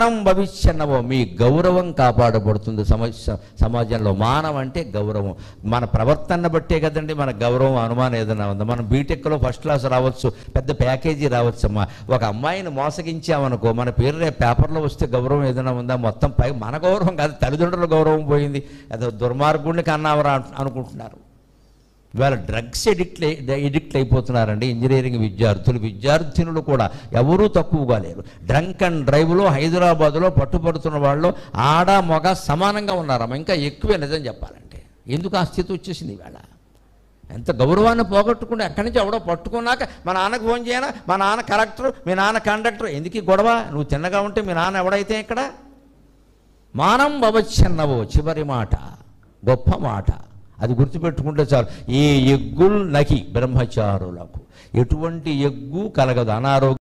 మానం భవిష్యన్నవో మీ గౌరవం కాపాడబడుతుంది సమస్య సమాజంలో. మానం అంటే గౌరవం. మన ప్రవర్తన బట్టే కదండి మన గౌరవం అనుమానం ఏదైనా ఉందా? మనం బీటెక్లో ఫస్ట్ క్లాస్ రావచ్చు పెద్ద ప్యాకేజీ రావచ్చు అమ్మా. ఒక అమ్మాయిని మోసగించామనుకో మన పేరు రేపు పేపర్లో వస్తే గౌరవం ఏదైనా ఉందా? మొత్తం పై మన గౌరవం కాదు తల్లిదండ్రుల గౌరవం పోయింది. అదో దుర్మార్గుడిని కన్నావరా అనుకుంటున్నారు. ఇవాళ డ్రగ్స్ ఎడిక్ట్ ఎడిక్ట్ అయిపోతున్నారండి ఇంజనీరింగ్ విద్యార్థులు. విద్యార్థినులు కూడా ఎవరూ తక్కువగా లేరు. డ్రంక్ అండ్ డ్రైవ్లో హైదరాబాద్లో పట్టుబడుతున్న వాళ్ళు ఆడ మగ సమానంగా ఉన్నారమ్మ ఇంకా ఎక్కువే నిజం చెప్పాలంటే. ఎందుకు ఆ స్థితి వచ్చేసింది ఇవాళ? ఎంత గౌరవాన్ని పోగొట్టుకుంటే అక్కడి నుంచి ఎవడో పట్టుకున్నాక మా నాన్నకు ఫోన్ చేయనా? మా నాన్న కలెక్టర్ మీ నాన్న కండక్టర్. ఎందుకు గొడవ? నువ్వు తిన్నగా ఉంటే మీ నాన్న ఎవడైతే ఇక్కడ? మానం భవచ్చన్నవో చివరి మాట గొప్ప మాట. అది గుర్తుపెట్టుకుంటే చాలు. ఏ ఎగ్గుల్ నకి బ్రహ్మచారులకు. ఎటువంటి ఎగ్గు కలగదు. అనారోగ్యం